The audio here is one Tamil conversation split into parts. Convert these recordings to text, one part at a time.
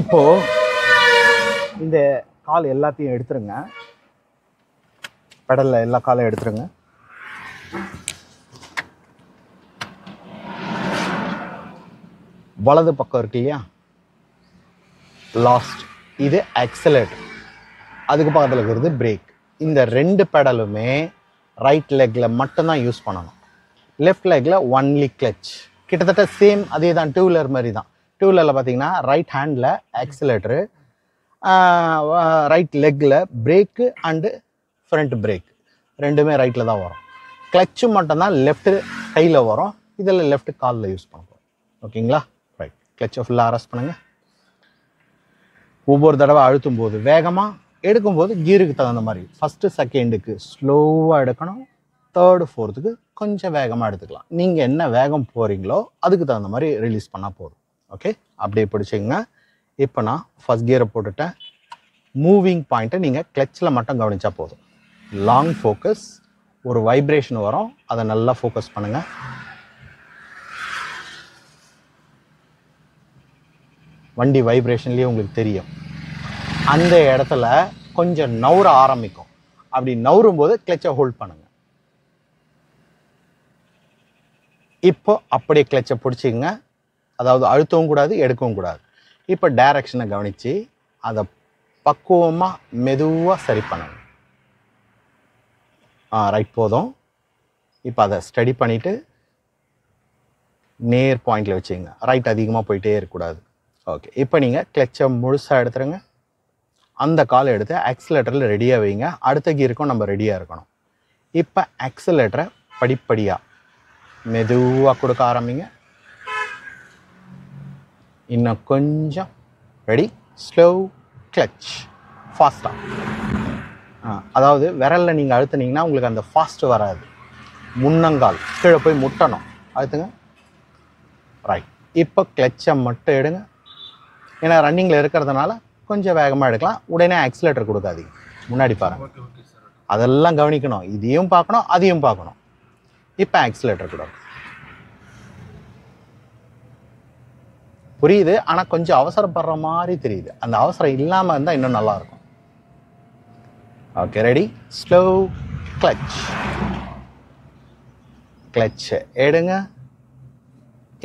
இப்போ இந்த கால் எல்லாத்தையும் எடுத்துருங்க. பெடலில் எல்லா காலையும் எடுத்துருங்க. வலது பக்கம் இருக்கு இல்லையா? லாஸ்ட் இது ஆக்சலேட்டர் அதுக்கு பக்கத்தில் இருக்கிறது பிரேக் இந்த ரெண்டு பெடலுமே ரைட் லெக்கில் மட்டும்தான் யூஸ் பண்ணணும். லெஃப்ட் லெக்கில் ஒன்லி கிளச் கிட்டத்தட்ட சேம் அதே தான் டூ வீலர் மாதிரி தான் டூ வீலரில் பார்த்தீங்கன்னா ரைட் ஹேண்டில் ஆக்சிலேட்டரு ரைட் லெக்கில் பிரேக்கு அண்டு ஃப்ரண்ட் பிரேக் ரெண்டுமே ரைட்டில் தான் வரும். கிளச்சு மட்டும்தான் லெஃப்ட்டு கையில் வரும். இதில் லெஃப்ட் காலில் யூஸ் பண்ணுவோம் ஓகேங்களா ரைட் கிளச்சை ஃபுல்லாக அரெஸ்ட் பண்ணுங்கள் ஒவ்வொரு தடவை அழுத்தும் போது வேகமாக எடுக்கும்போது கீருக்கு தகுந்த மாதிரி. ஃபஸ்ட்டு செகண்டுக்கு ஸ்லோவாக எடுக்கணும். தேர்டு ஃபோர்த்துக்கு கொஞ்சம் வேகமாக எடுத்துக்கலாம். நீங்கள் என்ன வேகம் போகிறீங்களோ அதுக்கு தகுந்த மாதிரி ரிலீஸ் பண்ணால் போதும். ஓகே? அப்படியே பிடிச்சிங்க இப்போ நான் ஃபஸ்ட் கியரை போட்டுட்டேன். மூவிங் பாயிண்ட்டை நீங்கள் கிளச்சில் மட்டும் கவனிச்சா போதும். லாங் ஃபோக்கஸ் ஒரு வைப்ரேஷன் வரும். அதை நல்லா ஃபோக்கஸ் பண்ணுங்கள் வண்டி வைப்ரேஷன்லேயே உங்களுக்கு தெரியும். அந்த இடத்துல கொஞ்சம் நவுற ஆரம்பிக்கும். அப்படி நவுறும் போது கிளச்சை ஹோல்ட் பண்ணுங்க. இப்போ அப்படியே கிளச்சை பிடிச்சிங்க அதாவது அழுத்தவும் கூடாது எடுக்கவும் கூடாது. இப்போ டைரக்ஷனை கவனித்து அதை பக்குவமாக மெதுவாக சரி பண்ணணும். ஆ ரைட் போதும். இப்போ அதை ஸ்டடி பண்ணிவிட்டு நேர் பாயிண்டில் வச்சுங்க ரைட் அதிகமாக போயிட்டே இருக்கக்கூடாது. ஓகே இப்போ நீங்கள் கிளச்சை முழுசாக எடுத்துருங்க. அந்த கால் எடுத்து ஆக்சிலேட்டரில் ரெடியாக வைங்க. அடுத்த கீருக்கும் நம்ம ரெடியாக இருக்கணும். இப்போ ஆக்சிலேட்டரை படிப்படியாக மெதுவாக கொடுக்க ஆரம்பிங்க. இன்னும் கொஞ்சம். ரெடி ஸ்லோ கிளச் ஃபாஸ்ட்டாக அதாவது விரலில் நீங்கள் அழுத்துனீங்கன்னா உங்களுக்கு அந்த ஃபாஸ்ட் வராது. முன்னங்கால். கீழே போய் முட்டணும். அழுத்துங்க. ரைட் இப்போ கிளச்சை மட்டும் எடுங்க. ஏன்னா ரன்னிங்கில் இருக்கிறதுனால கொஞ்சம் வேகமாக எடுக்கலாம். உடனே ஆக்சிலேட்டர் கொடுக்காதீங்க. முன்னாடி பாருங்க. அதெல்லாம் கவனிக்கணும். இதையும் பார்க்கணும் அதையும் பார்க்கணும். இப்போ ஆக்சிலேட்டர் கொடுக்கும் புரியுது. ஆனால் கொஞ்சம் அவசரப்படுற மாதிரி தெரியுது. அந்த அவசரம் இல்லாமல் இருந்தால் இன்னும் நல்லா இருக்கும் okay ready slow clutch clutch எடுங்க.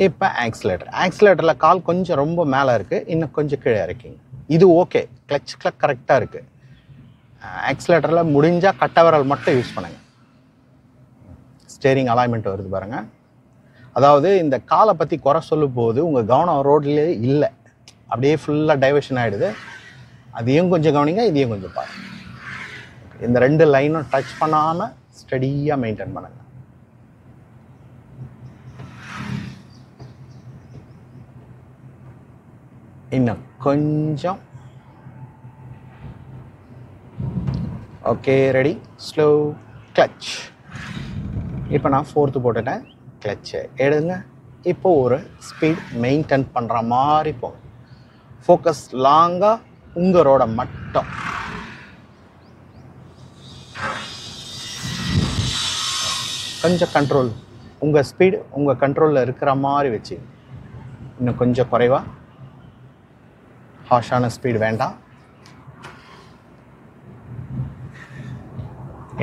இப்போ ஆக்சிலேட்டர் ஆக்சிலேட்டரில் கால் கொஞ்சம் ரொம்ப மேலே இருக்குது இன்னும் கொஞ்சம் கீழே இறக்கிங்க. இது ஓகே கிளச் கிளக் கரெக்டாக இருக்குது ஆக்சிலேட்டரில் முடிஞ்சால் கட்டை விரல் மட்டும் யூஸ் பண்ணுங்கள் ஸ்டேரிங் அலாய்மெண்ட் வருது பாருங்கள் அதாவது இந்த காலை பற்றி குறை சொல்லும் போது உங்கள் கவனம் ரோட்லேயே இல்லை. அப்படியே ஃபுல்லாக டைவர்ஷன் ஆகிடுது அதையும் கொஞ்சம் கவனிங்க இதையும் கொஞ்சம் பாருங்க. இந்த ரெண்டு லைனும் டச் பண்ணாமல் ஸ்டடியாக மெயின்டைன் பண்ணுங்கள் இன்னும் கொஞ்சம். ஓகே ரெடி ஸ்லோ கிளச் இப்போ நான் ஃபோர்த்து போட்டுட்டேன். கிளச்சை எடுங்க. இப்போ ஒரு ஸ்பீட் மெயின்டைன் பண்ணுற மாதிரி போகும் ஃபோக்கஸ் லாங்காக உங்களோட மட்டும். கொஞ்சம் கண்ட்ரோல் உங்கள் ஸ்பீடு உங்கள் கண்ட்ரோலில் இருக்கிற மாதிரி வச்சு இன்னும் கொஞ்சம் குறைவா. ஹாஷான ஸ்பீடு வேண்டாம்.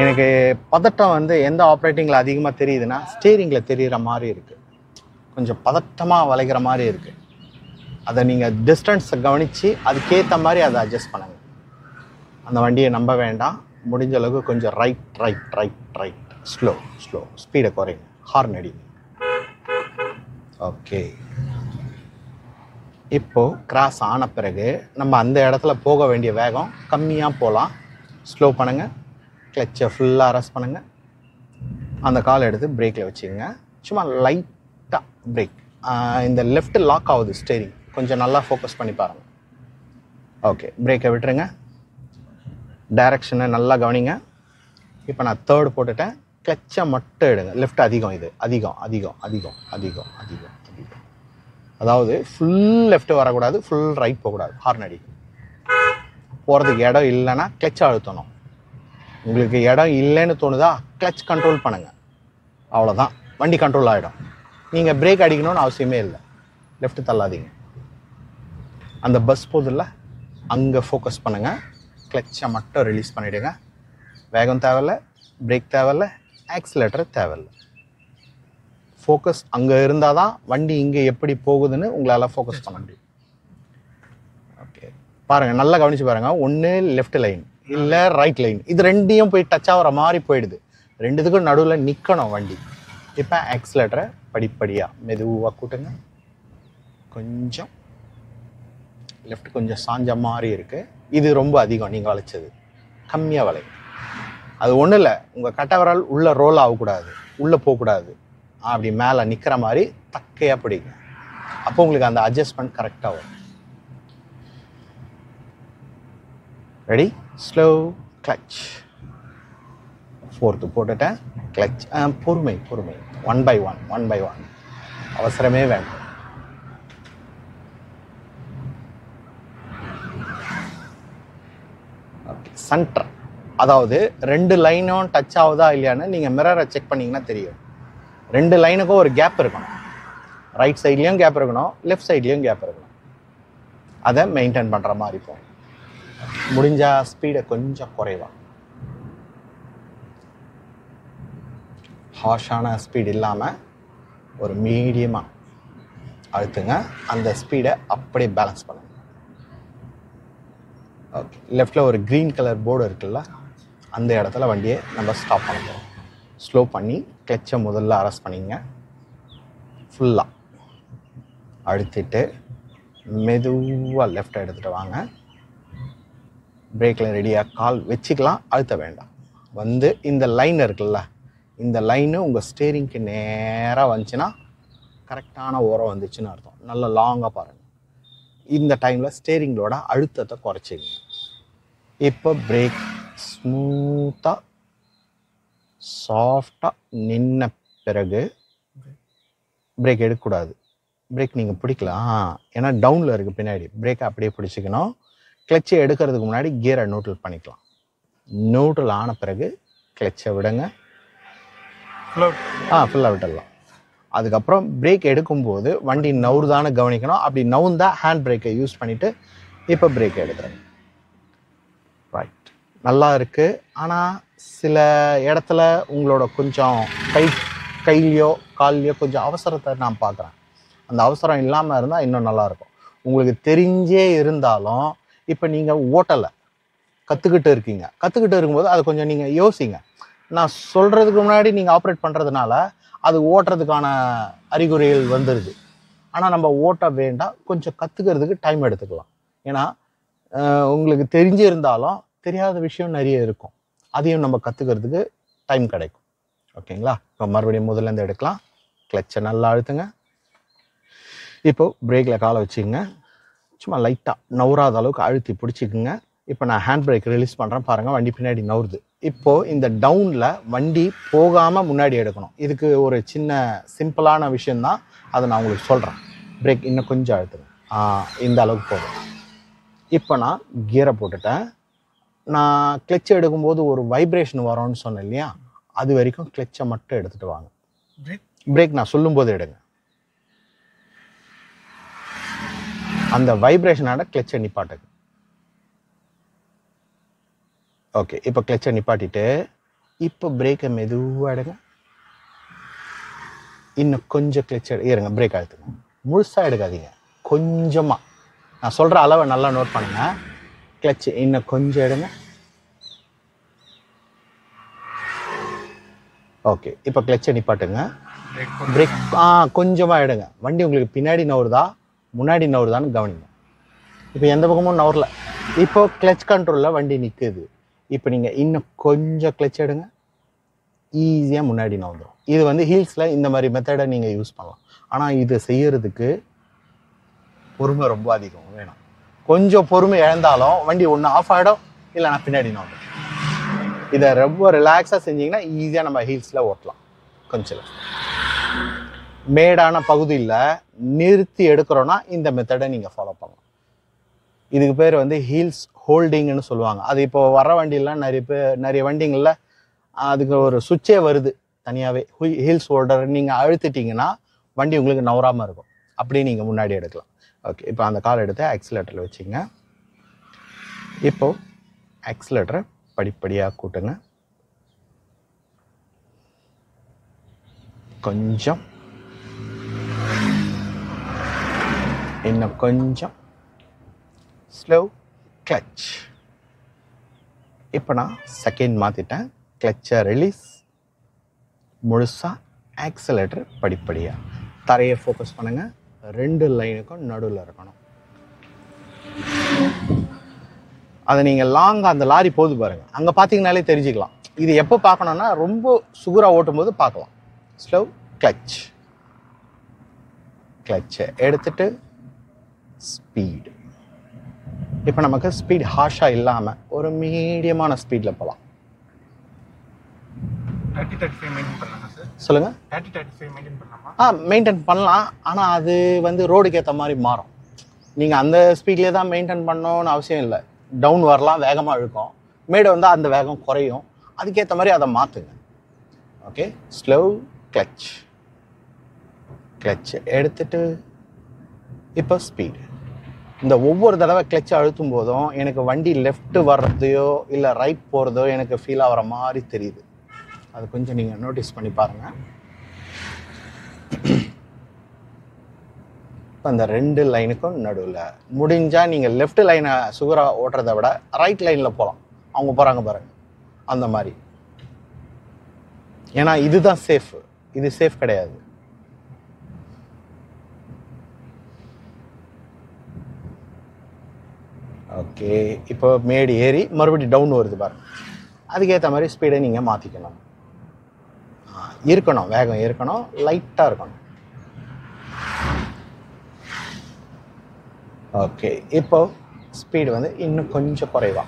எனக்கு பதட்டம் வந்து எந்த ஆப்ரேட்டிங்கில் அதிகமாக தெரியுதுன்னா ஸ்டீரிங்கில் தெரிகிற மாதிரி இருக்குது கொஞ்சம் பதட்டமாக வளைக்கிற மாதிரி இருக்குது அதை நீங்கள் டிஸ்டன்ஸை கவனித்து அதுக்கேற்ற மாதிரி அதை அட்ஜஸ்ட் பண்ணுங்கள் அந்த வண்டியை நம்ப வேண்டாம். முடிஞ்ச அளவுக்கு கொஞ்சம் right right right right slow slow ஸ்பீடை குறைங்க. ஹார்ன் அடி ஓகே இப்போது கிராஸ் ஆன பிறகு நம்ம அந்த இடத்துல போக வேண்டிய வேகம் கம்மியாக போகலாம் ஸ்லோ பண்ணுங்கள் கிளச்சை ஃபுல்லாக அரெஸ்ட் பண்ணுங்கள் அந்த கால் எடுத்து பிரேக்கில் வச்சுக்கோங்க. சும்மா லைட்டாக பிரேக் இந்த லெஃப்ட் லாக் ஆகுது ஸ்டேரிங் கொஞ்சம் நல்லா ஃபோக்கஸ் பண்ணி பாருங்கள் ஓகே பிரேக்கை விட்டுருங்க. டைரக்ஷனை நல்லா கவனிங்க. இப்போ நான் தேர்டு போட்டுட்டேன். கிளச்சை மட்டும் எடுங்க. லெஃப்ட் அதிகம் இது. அதிகம் அதிகம் அதிகம் அதிகம் அதிகம் அதிகம். அதாவது ஃபுல் லெஃப்ட் வரக்கூடாது ஃபுல் ரைட் போகக்கூடாது. ஹார்ன் அடி போகிறதுக்கு இடம் இல்லைன்னா கிளச்சை அழுத்தணும். உங்களுக்கு இடம் இல்லைன்னு தோணுதா கிளச் கண்ட்ரோல் பண்ணுங்கள் அவ்வளோதான் வண்டி கண்ட்ரோல் ஆகிடும் நீங்கள் பிரேக் அடிக்கணும்னு அவசியமே இல்லை. லெஃப்ட் தள்ளாதீங்க. அந்த பஸ் போதில்ல அங்கே ஃபோக்கஸ் பண்ணுங்கள் கிளச்சை மட்டும் ரிலீஸ் பண்ணிவிடுங்க வேகம் தேவையில்ல பிரேக் தேவையில்ல ஆக்சிலேட்டர் தேவையில்ல. ஃபோக்கஸ் அங்கே இருந்தால் தான் வண்டி இங்கே எப்படி போகுதுன்னு உங்களால் ஃபோக்கஸ் பண்ண முடியும். ஓகே பாருங்கள் நல்லா கவனித்து பாருங்கள் ஒன்று லெஃப்ட் லைன் இல்லை ரைட் லைன் இது ரெண்டையும் போய் டச் ஆகிற மாதிரி போயிடுது. ரெண்டுத்துக்கும் நடுவில் நிற்கணும் வண்டி. இப்போ ஆக்சிலேட்டரை படிப்படியாக மெதுவாக கூட்டுங்க. கொஞ்சம். லெஃப்ட் கொஞ்சம் சாஞ்ச மாதிரி இருக்குது இது ரொம்ப அதிகம் நீங்கள் வளைச்சது கம்மியாக வளைங்க அது ஒன்றும் இல்லை உங்கள் கட்டவரால் உள்ளே ரோல் ஆகக்கூடாது. உள்ளே போகக்கூடாது. அப்படி மேலே நிற்கிற மாதிரி தக்கையாக பிடிங்க. அப்போ உங்களுக்கு அந்த அட்ஜஸ்ட்மெண்ட் கரெக்டாக வரும். ரெடி ஸ்லோ கிளச் ஃபோர்த்து போட்டுட்டேன். கிளச் பொறுமை பொறுமை. One by one one by one அவசரமே வேண்டாம். ஓகே சென்டர் அதாவது ரெண்டு லைனும் டச் ஆகுதா இல்லையான்னு நீங்கள் மிரரை செக் பண்ணீங்கன்னா தெரியும். ரெண்டு லைனுக்கும் ஒரு கேப் இருக்கணும். ரைட் சைட்லேயும் கேப் இருக்கணும் லெஃப்ட் சைட்லேயும் கேப் இருக்கணும். அதை மெயின்டைன் பண்ணுற மாதிரி இருக்கும் முடிஞ்சா ஸ்பீடை கொஞ்சம் குறைவா? ஹார்ஷான ஸ்பீட் இல்லாமல் ஒரு மீடியமாக அழுத்துங்க. அந்த ஸ்பீடை அப்படியே பேலன்ஸ் பண்ணுங்க. ஓகே லெஃப்டில் ஒரு க்ரீன் கலர் போர்டு இருக்குல்ல அந்த இடத்துல வண்டியை நம்ம ஸ்டாப் பண்ண போகிறோம் ஸ்லோ பண்ணி கிளச்சை முதல்ல அரெஸ்ட் பண்ணிங்க. ஃபுல்லாக அழுத்திட்டு மெதுவாக லெஃப்ட் எடுத்துகிட்டு வாங்க. பிரேக்கில் ரெடியாக கால் வச்சுக்கலாம் அழுத்த வேண்டாம். வந்து இந்த லைன் இருக்குல்ல இந்த லைனு உங்கள் ஸ்டேரிங்க்கு நேராக வந்துச்சுன்னா கரெக்டான ஓரம் வந்துச்சுன்னு அர்த்தம். நல்ல லாங்காக பாருங்கள் இந்த டைமில் ஸ்டேரிங்களோட அழுத்தத்தை குறைச்சிங்க இப்போ பிரேக் ஸ்மூத்தாக சாஃப்டாக நின்ன பிறகு பிரேக் எடுக்கக்கூடாது. பிரேக் நீங்கள் பிடிக்கலாம். ஏன்னா டவுனில் இருக்குது பின்னாடி. பிரேக்கை அப்படியே பிடிச்சிக்கணும். கிளச்சை எடுக்கிறதுக்கு முன்னாடி கியரை நியூட்ரல் பண்ணிக்கலாம். நியூட்ரல் ஆன பிறகு கிளச்சை விடுங்க. ஆ ஃபுல்லாக விட்டுடலாம் அதுக்கப்புறம் பிரேக் எடுக்கும்போது வண்டி நவுறுதான்னு கவனிக்கணும். அப்படி நவுந்தா ஹேண்ட் பிரேக்கை யூஸ் பண்ணிவிட்டு இப்போ பிரேக் எடுத்துருங்க. ரைட் நல்லா இருக்குது ஆனால் சில இடத்துல உங்களோட கொஞ்சம் கை கையிலையோ கால்லையோ கொஞ்சம் அவசரத்தை நான் பார்க்குறேன். அந்த அவசரம் இல்லாமல் இருந்தால் இன்னும் நல்லாயிருக்கும் உங்களுக்கு தெரிஞ்சே இருந்தாலும் இப்போ நீங்கள் ஓட்டலை. கற்றுக்கிட்டு இருக்கீங்க. கற்றுக்கிட்டு இருக்கும்போது அதை கொஞ்சம் நீங்கள் யோசிங்க. நான் சொல்கிறதுக்கு முன்னாடி நீங்கள் ஆப்ரேட் பண்ணுறதுனால அது ஓட்டுறதுக்கான அறிகுறிகள் வந்துடுது ஆனால் நம்ம ஓட்ட வேண்டாம். கொஞ்சம் கற்றுக்கிறதுக்கு டைம் எடுத்துக்கலாம். ஏன்னா உங்களுக்கு தெரிஞ்சிருந்தாலும் தெரியாத விஷயம் நிறைய இருக்கும். அதையும் நம்ம கற்றுக்கிறதுக்கு டைம் கிடைக்கும். ஓகேங்களா? இப்போ மறுபடியும் முதல்லேருந்து எடுக்கலாம். கிளச்சை நல்லா அழுத்துங்க. இப்போது பிரேக்கில் காலை வச்சுங்க சும்மா லைட்டாக நவுறாத அளவுக்கு அழுத்தி பிடிச்சிக்குங்க. இப்போ நான் ஹேண்ட் பிரேக் ரிலீஸ் பண்ணுறேன் பாருங்கள் வண்டி பின்னாடி நவுறுது இப்போது இந்த டவுனில் வண்டி போகாமல் முன்னாடி எடுக்கணும். இதுக்கு ஒரு சின்ன சிம்பிளான விஷயந்தான் அதை நான் உங்களுக்கு சொல்கிறேன் பிரேக் இன்னும் கொஞ்சம் அழுத்துங்க. இந்த அளவுக்கு போதும். இப்போ நான் கியரை போட்டுட்டேன். நான் கிளச் எடுக்கும்போது ஒரு வைப்ரேஷன் வரும்னு சொன்னேன் இல்லையா? அது வரைக்கும் கிளச்சை மட்டும் எடுத்துகிட்டு வாங்க. பிரேக் நான் சொல்லும்போது எடுங்க. அந்த வைப்ரேஷனோட கிளச்சை நிப்பாட்டுங்க. ஓகே இப்போ கிளச்சை நிப்பாட்டிட்டு இப்போ பிரேக்கை மெதுவாக எடுங்க. இன்னும் கொஞ்சம் கிளச் இருங்க பிரேக் அழுத்துங்க முழுசாக எடுக்காதீங்க. கொஞ்சமாக நான் சொல்கிற அளவை நல்லா நோட் பண்ணுங்க. கிளச் இன்னும் கொஞ்சம் எடுங்க. ஓகே இப்போ கிளச்சை நிப்பாட்டுங்க. பிரேக் ஆ கொஞ்சமாக எடுங்க. வண்டி உங்களுக்கு பின்னாடி நவுறுதா முன்னாடி நவுறுதான்னு கவனிங்க. இப்போ எந்த பக்கமும் நவரல இப்போ கிளச் கண்ட்ரோலில் வண்டி நிற்குது இப்போ நீங்கள் இன்னும் கொஞ்சம் கிளச் எடுங்க. ஈஸியாக முன்னாடி நவுந்துடும் இது வந்து ஹீல்ஸில் இந்த மாதிரி மெத்தடை நீங்கள் யூஸ் பண்ணலாம். ஆனால் இதை செய்கிறதுக்கு பொறுமை ரொம்ப அதிகம் வேணும். கொஞ்சம் பொறுமை இழந்தாலும் வண்டி ஒன்று ஆஃப் ஆகிடும் இல்லைனா பின்னாடி நவுந்துடும் இதை ரொம்ப ரிலாக்ஸாக செஞ்சீங்கன்னா ஈஸியாக நம்ம ஹீல்ஸில் ஓட்டலாம். கொஞ்சம். மேடான பகுதியில் நிறுத்தி எடுக்கிறோன்னா இந்த மெத்தடை நீங்கள் ஃபாலோ பண்ணலாம். இதுக்கு பேர் வந்து ஹீல்ஸ் ஹோல்டிங்னு சொல்லுவாங்க. அது இப்போ வர வண்டியெலாம் நிறைய பேர் நிறைய வண்டிங்களில் அதுக்கு ஒரு சுவிட்சே வருது தனியாகவே ஹீல்ஸ் ஹோல்டர் நீங்கள் அழுத்திட்டிங்கன்னா வண்டி உங்களுக்கு நவராமல் இருக்கும். அப்படியே நீங்கள் முன்னாடி எடுக்கலாம். ஓகே இப்போ அந்த கால் எடுத்து ஆக்சிலேட்டரில் வச்சுங்க. இப்போது ஆக்சிலேட்டரை படிப்படியாக கூட்டுங்க. கொஞ்சம் இன்னும் கொஞ்சம் ஸ்லோ கிளச் இப்போ நான் செகண்ட் மாற்றிட்டேன் கிளச்சை ரிலீஸ் முழுசாக ஆக்சலேட்டர் படிப்படியாக தரையை ஃபோக்கஸ் பண்ணுங்கள் ரெண்டு லைனுக்கும் நடுவில் இருக்கணும். அதை நீங்கள் லாங்காக அந்த லாரி போகுது பாருங்கள் அங்கே பார்த்தீங்கனாலே தெரிஞ்சுக்கலாம். இது எப்போ பார்க்கணுன்னா ரொம்ப சுகுராக ஓட்டும்போது பார்க்கலாம். ஸ்லோ கிளச் கிளச்சை எடுத்துட்டு ஸ்பீடு இப்போ நமக்கு ஸ்பீட் ஹாஷாக இல்லாமல் ஒரு மீடியமான ஸ்பீடில் போகலாம் பண்ணலாமா ஆ மெயின்டைன் பண்ணலாம். ஆனால் அது வந்து ரோடுக்கு ஏற்ற மாதிரி மாறும். நீங்கள் அந்த ஸ்பீட்லேயே தான் மெயின்டைன் பண்ணணும்னு அவசியம் இல்லை. டவுன் வரலாம் வேகமாக இழுக்கும். மேடு வந்து அந்த வேகம் குறையும். அதுக்கேற்ற மாதிரி அதை மாற்றுங்க ஓகே ஸ்லோ கிளச் கிளச் எடுத்துட்டு இப்போ ஸ்பீடு இந்த ஒவ்வொரு தடவை கிளச் அழுத்தும் போதும் எனக்கு வண்டி லெஃப்ட் வர்றதையோ இல்லை ரைட் போகிறதோ எனக்கு ஃபீல் ஆகிற மாதிரி தெரியுது. அது கொஞ்சம் நீங்கள் நோட்டீஸ் பண்ணி பாருங்கள் இப்போ அந்த ரெண்டு லைனுக்கும் நடுவில். முடிஞ்சால் நீங்கள் லெஃப்ட் லைனை சுகராக ஓட்டுறதை விட ரைட் லைனில் போகலாம் அவங்க போகிறாங்க பாருங்க. அந்த மாதிரி. ஏன்னா இதுதான் சேஃப் இது சேஃப் கிடையாது. ஓகே. இப்போ மேடு ஏறி மறுபடியும் டவுன் வருது பாருங்க. அதுக்கேற்ற மாதிரி ஸ்பீடை நீங்கள் மாற்றிக்கணும் இருக்கணும் வேகம் இருக்கணும் லைட்டாக இருக்கணும். ஓகே. இப்போ ஸ்பீடு வந்து இன்னும் கொஞ்சம் குறைவா?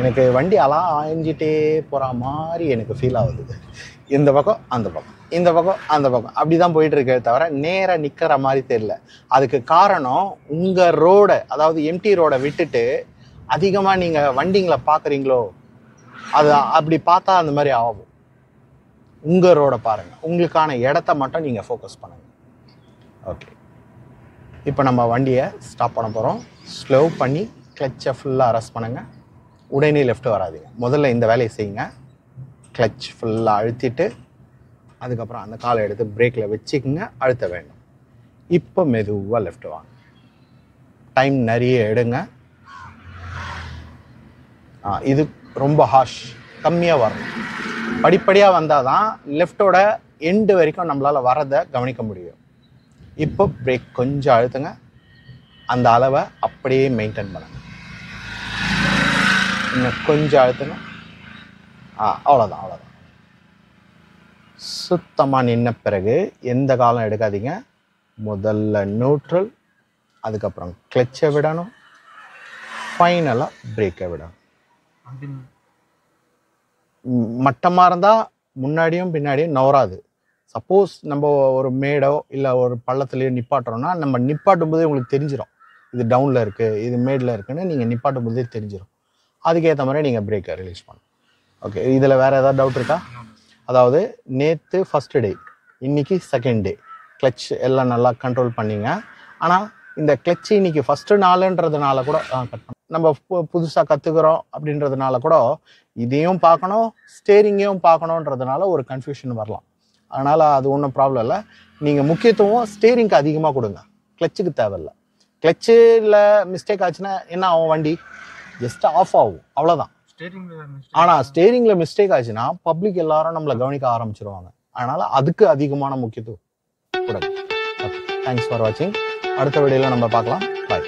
எனக்கு வண்டி அலா ஆய்ஞ்சிட்டே போகிற மாதிரி எனக்கு ஃபீல் ஆகுது. இந்த பக்கம் அந்த பக்கம். இந்த பக்கம் அந்த பக்கம். அப்படி தான் போயிட்டு இருக்கே தவிர நேராக நிற்கிற மாதிரி தெரில அதுக்கு காரணம் உங்கள் ரோடை அதாவது எம்டி ரோடை விட்டுட்டு அதிகமாக நீங்கள் வண்டிங்களை பார்க்குறீங்களோ அது அப்படி பார்த்தா அந்த மாதிரி ஆகும். உங்கள் ரோடை பாருங்கள் உங்களுக்கான இடத்த மட்டும் நீங்கள் ஃபோக்கஸ் பண்ணுங்கள் ஓகே இப்போ நம்ம வண்டியை ஸ்டாப் பண்ண போகிறோம் ஸ்லோ பண்ணி கிளச்சை ஃபுல்லாக அரெஸ்ட் பண்ணுங்கள் உடனே லெஃப்ட் வராதிங்க. முதல்ல இந்த வேலையை செய்யுங்க. கிளச் ஃபுல்லாக அழுத்திட்டு அதுக்கப்புறம் அந்த காலை எடுத்து பிரேக்கில் வச்சுக்கோங்க அழுத்த வேண்டும். இப்போ மெதுவாக லெஃப்ட் வாங்க. டைம் நிறைய எடுங்க. இது ரொம்ப ஹாஷ் கம்மியாக வரணும். படிப்படியாக வந்தால் தான் லெஃப்டோட எண்டு வரைக்கும் நம்மளால் வரதை கவனிக்க முடியும். இப்போ பிரேக் கொஞ்சம் அழுத்துங்க. அந்த அளவை அப்படியே மெயின்டைன் பண்ணுங்க. இன்னும் கொஞ்சம் அழுத்துங்க. ஆ அவ்வளோதான் அவ்வளோதான் சுத்தமாக நின்ன பிறகு எந்த காலம் எடுக்காதீங்க. முதல்ல நியூட்ரல் அதுக்கப்புறம் கிளச்சை விடணும். ஃபைனலாக பிரேக்கை விடணும். மட்டமாக இருந்தால் முன்னாடியும் பின்னாடியும் நவராது. சப்போஸ் நம்ம ஒரு மேடோ இல்லை ஒரு பள்ளத்துலையோ நிப்பாட்டுறோம்னா நம்ம நிப்பாட்டும் போதே உங்களுக்கு தெரிஞ்சிடும் இது டவுனில் இருக்குது இது மேடில் இருக்குன்னு நீங்கள் நிப்பாட்டும் போதே தெரிஞ்சிடும் அதுக்கேற்ற மாதிரி நீங்கள் பிரேக்கை ரிலீஸ் பண்ணணும். ஓகே இதில் வேறு ஏதாவது டவுட் இருக்கா? அதாவது நேற்று ஃபஸ்ட்டு டே இன்னைக்கு செகண்ட் டே கிளச் எல்லாம் நல்லா கண்ட்ரோல் பண்ணிங்க. ஆனால் இந்த கிளச்சு இன்னைக்கு ஃபஸ்ட்டு நாளுன்றதுனால கூட கட் நம்ம புதுசாக கற்றுக்குறோம் அப்படின்றதுனால கூட இதையும் பார்க்கணும் ஸ்டேரிங்கையும் பார்க்கணுன்றதுனால ஒரு கன்ஃபியூஷன் வரலாம். அதனால் அது ஒன்றும் ப்ராப்ளம் இல்லை. நீங்கள் முக்கியத்துவம் ஸ்டேரிங்க்கு அதிகமாக கொடுங்க. கிளச்சுக்கு தேவையில்ல. கிளச்சில் மிஸ்டேக் ஆச்சுன்னா என்ன ஆகும் வண்டி? ஜஸ்ட் ஆஃப் ஆகும். அவ்வளோதான் ஸ்டேரிங்ல ஆனால் ஸ்டேரிங்கில் மிஸ்டேக் ஆச்சுன்னா பப்ளிக் எல்லாரும் நம்மளை கவனிக்க ஆரம்பிச்சிருவாங்க. அதனால் அதுக்கு அதிகமான முக்கியத்துவம் தேங்க்ஸ் ஃபார் வாட்சிங் அடுத்த வீடியோவில் நம்ம பார்க்கலாம். பாய்